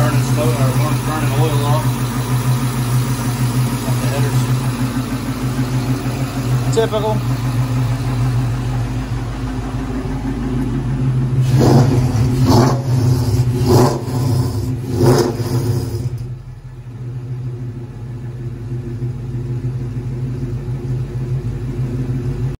burning slow, or one's burning oil off. On the headers. Typical.